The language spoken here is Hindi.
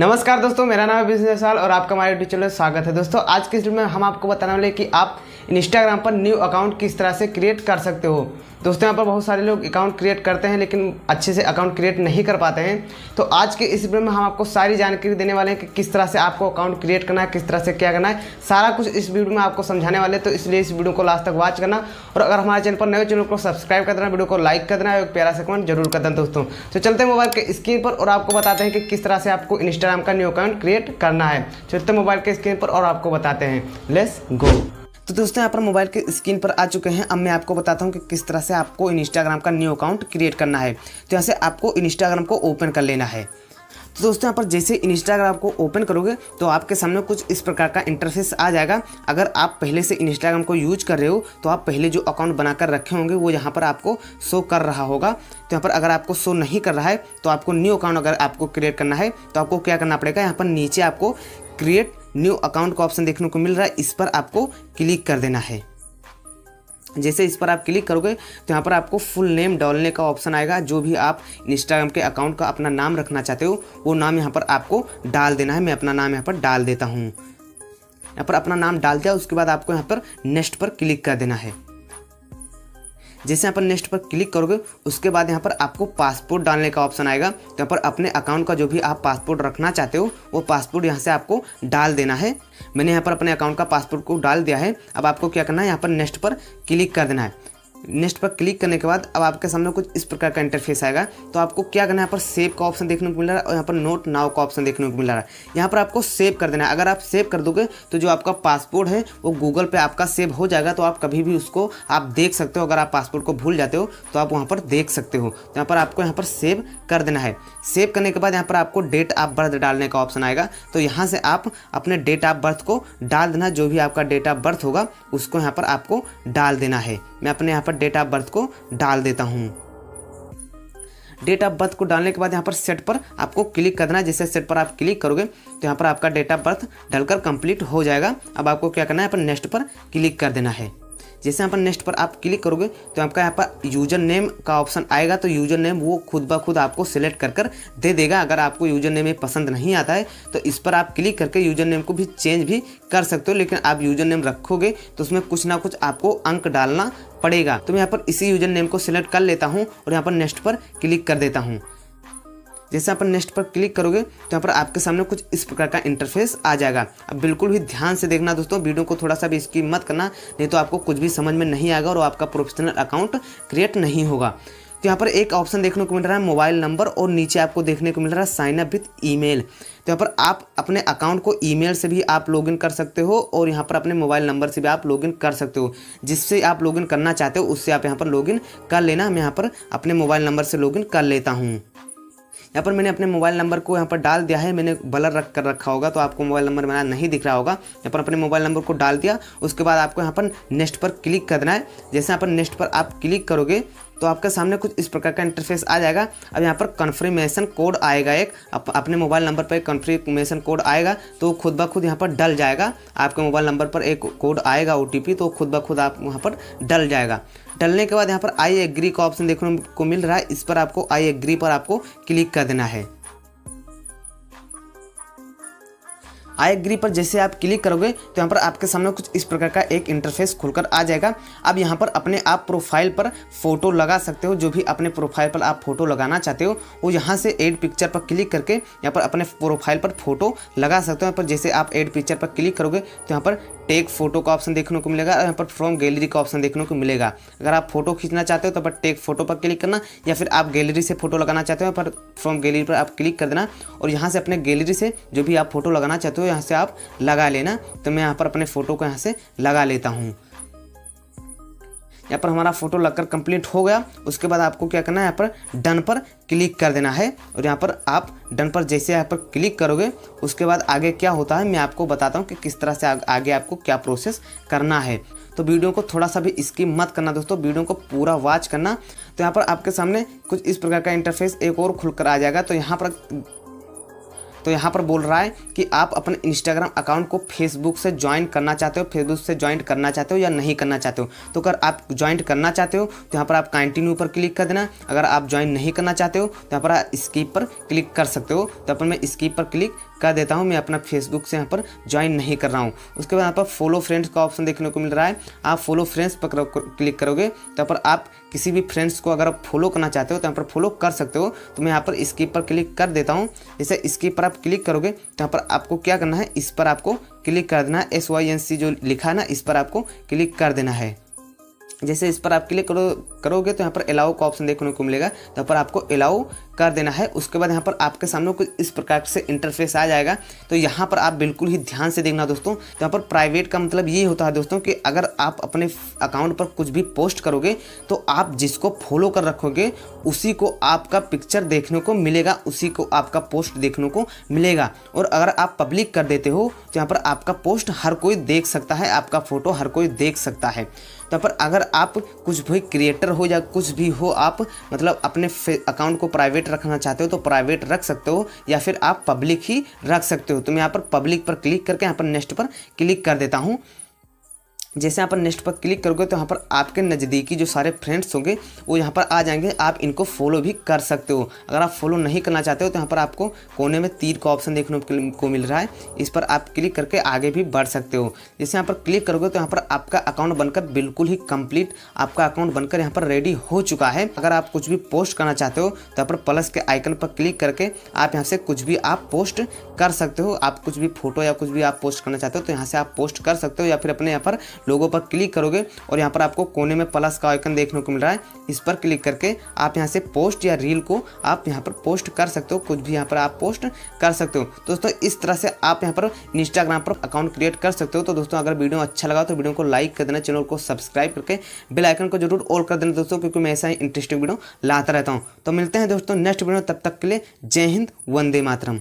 नमस्कार दोस्तों, मेरा नाम है बिज़नेस और आपका हमारे यूट्यूब चैनल स्वागत है। दोस्तों, आज के इस वीडियो में हम आपको बताने वाले कि आप इंस्टाग्राम पर न्यू अकाउंट किस तरह से क्रिएट कर सकते हो? दोस्तों, यहाँ पर बहुत सारे लोग अकाउंट क्रिएट करते हैं, लेकिन अच्छे से अकाउंट क्रिएट नहीं कर पाते हैं। तो आज के इस वीडियो में हम आपको सारी जानकारी देने वाले हैं कि किस तरह से आपको अकाउंट क्रिएट करना है, किस तरह से क्या करना है। सारा कुछ इस वीडियो में आपको समझाने वाले हैं तो इसलिए इस वीडियो को लास्ट तक वॉच करना। और अगर हमारे चैनल पर नए चैनल को सब्सक्राइब कर देना, वीडियो को लाइक कर देना एक प्यारा से कमेंट ज़रूर कर देना दोस्तों। तो चलते हैं मोबाइल के स्क्रीन पर और आपको बताते हैं कि किस तरह से आपको इंस्टाग्राम का न्यू अकाउंट क्रिएट करना है। चलते मोबाइल के स्क्रीन पर और आपको बताते हैं। लेस गो तो दोस्तों, यहाँ पर मोबाइल के स्क्रीन पर आ चुके हैं। अब मैं आपको बताता हूँ कि किस तरह से आपको इंस्टाग्राम का न्यू अकाउंट क्रिएट करना है। तो यहाँ से आपको इंस्टाग्राम को ओपन कर लेना है। तो दोस्तों, यहाँ पर जैसे इंस्टाग्राम को ओपन करोगे तो आपके सामने कुछ इस प्रकार का इंटरफेस आ जाएगा। अगर आप पहले से इंस्टाग्राम को यूज़ कर रहे हो तो आप पहले जो अकाउंट बनाकर रखे होंगे, वो यहाँ पर आपको शो कर रहा होगा। तो यहाँ पर अगर आपको शो नहीं कर रहा है तो आपको न्यू अकाउंट अगर आपको क्रिएट करना है तो आपको क्या करना पड़ेगा? यहाँ पर नीचे आपको क्रिएट न्यू अकाउंट का ऑप्शन देखने को मिल रहा है, इस पर आपको क्लिक कर देना है। जैसे इस पर आप क्लिक करोगे तो यहाँ पर आपको फुल नेम डालने का ऑप्शन आएगा। जो भी आप इंस्टाग्राम के अकाउंट का अपना नाम रखना चाहते हो, वो नाम यहाँ पर आपको डाल देना है। मैं अपना नाम यहाँ पर डाल देता हूँ। यहाँ पर अपना नाम डाल दिया, उसके बाद आपको यहाँ पर नेक्स्ट पर क्लिक कर देना है। जैसे यहाँ पर नेक्स्ट पर क्लिक करोगे, उसके बाद यहाँ पर आपको पासपोर्ट डालने का ऑप्शन आएगा। तो यहाँ पर अपने अकाउंट का जो भी आप पासपोर्ट रखना चाहते हो, वो पासपोर्ट यहाँ से आपको डाल देना है। मैंने यहाँ पर अपने अकाउंट का पासपोर्ट को डाल दिया है। अब आपको क्या करना है, यहाँ पर नेक्स्ट पर क्लिक कर देना है। नेक्स्ट पर क्लिक करने के बाद अब आपके सामने कुछ इस प्रकार का इंटरफेस आएगा। तो आपको क्या करना है, यहाँ पर सेव का ऑप्शन देखने को मिल रहा है और यहाँ पर नोट नाव का ऑप्शन देखने को मिल रहा है। यहाँ पर आपको सेव कर देना है। अगर आप सेव कर दोगे तो जो आपका पासपोर्ट है, वो गूगल पे आपका सेव हो जाएगा। तो आप कभी भी उसको आप देख सकते हो। अगर आप पासपोर्ट को भूल जाते हो तो आप वहाँ पर देख सकते हो। तो यहाँ पर आपको यहाँ पर सेव कर देना है। सेव करने के बाद यहाँ पर आपको डेट ऑफ़ बर्थ डालने का ऑप्शन आएगा। तो यहाँ से आप अपने डेट ऑफ़ बर्थ को डाल देना। जो भी आपका डेट ऑफ़ बर्थ होगा, उसको यहाँ पर आपको डाल देना है। मैं अपने यहाँ पर डेट ऑफ़ बर्थ को डाल देता हूँ। डेट ऑफ़ बर्थ को डालने के बाद यहाँ पर सेट पर आपको क्लिक करना है। जैसे सेट पर आप क्लिक करोगे तो यहाँ पर आपका डेट ऑफ़ बर्थ डालकर कंप्लीट हो जाएगा। अब आपको क्या करना है, यहाँ पर नेक्स्ट पर क्लिक कर देना है। जैसे यहाँ पर नेक्स्ट पर आप क्लिक करोगे तो आपका यहाँ पर यूज़र नेम का ऑप्शन आएगा। तो यूज़र नेम वो खुद ब खुद आपको सिलेक्ट कर कर दे देगा। अगर आपको यूज़र नेम पसंद नहीं आता है तो इस पर आप क्लिक करके यूज़र नेम को भी चेंज भी कर सकते हो। लेकिन आप यूज़र नेम रखोगे तो उसमें कुछ ना कुछ आपको अंक डालना पड़ेगा। तो मैं यहाँ पर इसी यूज़र नेम को सिलेक्ट कर लेता हूँ और यहाँ पर नेक्स्ट पर क्लिक कर देता हूँ। जैसे आप नेक्स्ट पर क्लिक करोगे तो यहाँ पर आपके सामने कुछ इस प्रकार का इंटरफेस आ जाएगा। अब बिल्कुल भी ध्यान से देखना दोस्तों वीडियो को थोड़ा सा भी इसकी मत करना, नहीं तो आपको कुछ भी समझ में नहीं आएगा और आपका प्रोफेशनल अकाउंट क्रिएट नहीं होगा। तो यहाँ पर एक ऑप्शन देखने को मिल रहा है मोबाइल नंबर और नीचे आपको देखने को मिल रहा है साइन अप विथ ईमेल तो यहाँ पर आप अपने अकाउंट को ईमेल से भी आप लॉगिन कर सकते हो और यहाँ पर अपने मोबाइल नंबर से भी आप लॉगिन कर सकते हो जिससे आप लॉगिन करना चाहते हो उससे आप यहाँ पर लॉगिन कर लेना मैं यहाँ पर अपने मोबाइल नंबर से लॉगिन कर लेता हूँ यहाँ पर मैंने अपने मोबाइल नंबर को यहाँ पर डाल दिया है मैंने बलर रख कर रखा होगा तो आपको मोबाइल नंबर मेरा नहीं दिख रहा होगा यहाँ पर अपने मोबाइल नंबर को डाल दिया उसके बाद आपको यहाँ पर नेक्स्ट पर क्लिक करना है जैसे यहाँ पर नेक्स्ट पर आप क्लिक करोगे तो आपके सामने कुछ इस प्रकार का इंटरफेस आ जाएगा। अब यहाँ पर कन्फर्मेशन कोड आएगा एक। अप, अपने मोबाइल नंबर पर एक कन्फर्मेशन कोड आएगा तो खुद ब खुद यहाँ पर डल जाएगा। आपके मोबाइल नंबर पर एक कोड आएगा ओटीपी तो खुद ब खुद आप वहाँ पर डल जाएगा। डलने के बाद यहाँ पर आई एग्री का ऑप्शन देखने को मिल रहा है। इस पर आपको आई एग्री पर आपको क्लिक कर देना है। आई एग्री पर जैसे आप क्लिक करोगे तो यहाँ पर आपके सामने कुछ इस प्रकार का एक इंटरफेस खुलकर आ जाएगा। अब यहाँ पर अपने आप प्रोफ़ाइल पर फ़ोटो लगा सकते हो, जो भी अपने प्रोफ़ाइल पर आप फ़ोटो लगाना चाहते हो, वो यहाँ से एड पिक्चर पर क्लिक करके यहाँ पर अपने प्रोफ़ाइल पर फ़ोटो लगा सकते हो। यहाँ पर जैसे आप एड पिक्चर पर क्लिक करोगे तो यहाँ पर टेक फ़ोटो का ऑप्शन देखने को मिलेगा और यहाँ पर फ्रॉम गैलरी का ऑप्शन देखने को मिलेगा। अगर आप फ़ोटो खींचना चाहते हो तो पर टेक फ़ोटो पर क्लिक करना, या फिर आप गैलरी से फ़ोटो लगाना चाहते हो पर फ्रॉम गैलरी पर आप क्लिक कर देना, और यहाँ से अपने गैलरी से जो भी आप फ़ोटो लगाना चाहते हो यहाँ से आप लगा लेना। तो मैं यहाँ पर अपने फ़ोटो को यहाँ से लगा लेता हूँ। यहाँ पर हमारा फ़ोटो लगकर कंप्लीट हो गया। उसके बाद आपको क्या करना है, यहाँ पर डन पर क्लिक कर देना है। और यहाँ पर आप डन पर जैसे यहाँ पर क्लिक करोगे, उसके बाद आगे क्या होता है, मैं आपको बताता हूँ कि किस तरह से आगे आपको क्या प्रोसेस करना है। तो वीडियो को थोड़ा सा भी इसकी मत करना दोस्तों, वीडियो को पूरा वॉच करना। तो यहाँ पर आपके सामने कुछ इस प्रकार का इंटरफेस एक और खुलकर आ जाएगा। तो यहाँ पर तो यहाँ पर बोल रहा है कि आप अपने इंस्टाग्राम अकाउंट को फेसबुक से ज्वाइन करना चाहते हो फेसबुक से ज्वाइन करना चाहते हो या नहीं करना चाहते हो? तो अगर आप ज्वाइन करना चाहते हो तो यहाँ पर आप कंटिन्यू पर क्लिक कर देना। अगर आप ज्वाइन नहीं करना चाहते हो तो यहाँ पर आप स्कीप पर क्लिक कर सकते हो। तो अपन मैं स्कीप पर क्लिक कर देता हूँ, मैं अपना फेसबुक से यहाँ पर ज्वाइन नहीं कर रहा हूँ। उसके बाद यहाँ पर फॉलो फ्रेंड्स का ऑप्शन देखने को मिल रहा है। आप फॉलो फ्रेंड्स पर क्लिक करोगे तो यहाँ पर आप किसी भी फ्रेंड्स को अगर आप फॉलो करना चाहते हो तो यहाँ पर फॉलो कर सकते हो। तो मैं यहाँ पर स्कीप पर क्लिक कर देता हूँ। जैसे स्कीप पर आप क्लिक करोगे तो यहाँ पर आपको क्या करना है? इस पर आपको क्लिक कर देना है। एस वाई एन सी जो लिखा है ना, इस पर आपको क्लिक कर देना है। जैसे इस पर आप क्लिक करो, करोगे तो यहाँ पर अलाउ का ऑप्शन देखने को मिलेगा। तो यहाँ पर आपको अलाउ कर देना है। उसके बाद यहाँ पर आपके सामने कुछ इस प्रकार से इंटरफेस आ जाएगा। तो यहाँ पर आप बिल्कुल ही ध्यान से देखना दोस्तों। तो यहाँ पर प्राइवेट का मतलब ये होता है दोस्तों कि अगर आप अपने अकाउंट पर कुछ भी पोस्ट करोगे तो आप जिसको फॉलो कर रखोगे, उसी को आपका पिक्चर देखने को मिलेगा। उसी को आपका पोस्ट देखने को मिलेगा। और अगर आप पब्लिक कर देते हो तो यहाँ पर आपका पोस्ट हर कोई देख सकता है, आपका फ़ोटो हर कोई देख सकता है। तो पर अगर आप कुछ भी क्रिएटर हो या कुछ भी हो, आप मतलब अपने अकाउंट को प्राइवेट रखना चाहते हो तो प्राइवेट रख सकते हो, या फिर आप पब्लिक ही रख सकते हो। तो मैं यहाँ पर पब्लिक पर क्लिक करके यहाँ पर नेक्स्ट पर क्लिक कर देता हूँ। जैसे यहाँ पर नेक्स्ट पर क्लिक करोगे तो यहाँ पर आपके नज़दीकी जो सारे फ्रेंड्स होंगे, वो यहाँ पर आ जाएँगे। आप इनको फॉलो भी कर सकते हो। अगर आप फॉलो नहीं करना चाहते हो तो यहाँ पर आपको कोने में तीर का ऑप्शन देखने को मिल रहा है। इस पर आप क्लिक करके आगे भी बढ़ सकते हो। जैसे यहाँ पर क्लिक करोगे तो यहाँ पर आपका अकाउंट बनकर बिल्कुल ही कंप्लीट आपका अकाउंट बनकर यहाँ पर रेडी हो चुका है। अगर आप कुछ भी पोस्ट करना चाहते हो तो यहाँ पर प्लस के आइकन पर क्लिक करके आप यहाँ से कुछ भी आप पोस्ट कर सकते हो। आप कुछ भी फ़ोटो या कुछ भी आप पोस्ट करना चाहते हो तो यहाँ से आप पोस्ट कर सकते हो या फिर अपने यहाँ पर लोगों पर क्लिक करोगे और यहाँ पर आपको कोने में प्लस का आइकन देखने को मिल रहा है। इस पर क्लिक करके आप यहाँ से पोस्ट या रील को आप यहाँ पर पोस्ट कर सकते हो। कुछ भी यहाँ पर आप पोस्ट कर सकते हो। दोस्तों, इस तरह से आप यहाँ पर इंस्टाग्राम पर अकाउंट क्रिएट कर सकते हो। तो दोस्तों, अगर वीडियो अच्छा लगा तो वीडियो को लाइक कर देना चैनल को सब्सक्राइब करके बेल आइकन को ज़रूर ऑल कर देना दोस्तों, क्योंकि मैं ऐसा ही इंटरेस्टिंग वीडियो लाता रहता हूँ। तो मिलते हैं दोस्तों नेक्स्ट वीडियो तब तक के लिए जय हिंद, वंदे मातरम।